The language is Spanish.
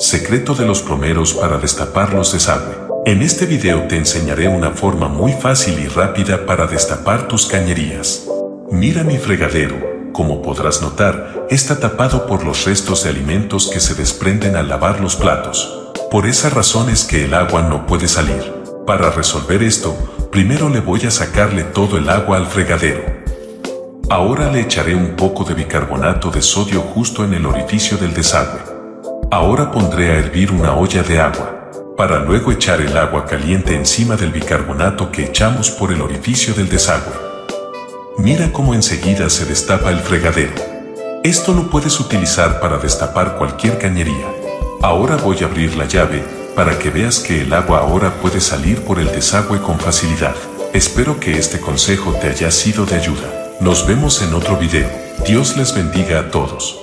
Secreto de los plomeros para destapar los desagüe. En este video te enseñaré una forma muy fácil y rápida para destapar tus cañerías. Mira mi fregadero, como podrás notar, está tapado por los restos de alimentos que se desprenden al lavar los platos. Por esa razón es que el agua no puede salir. Para resolver esto, primero le voy a sacarle todo el agua al fregadero. Ahora le echaré un poco de bicarbonato de sodio justo en el orificio del desagüe. Ahora pondré a hervir una olla de agua, para luego echar el agua caliente encima del bicarbonato que echamos por el orificio del desagüe. Mira cómo enseguida se destapa el fregadero. Esto lo puedes utilizar para destapar cualquier cañería. Ahora voy a abrir la llave, para que veas que el agua ahora puede salir por el desagüe con facilidad. Espero que este consejo te haya sido de ayuda. Nos vemos en otro video. Dios les bendiga a todos.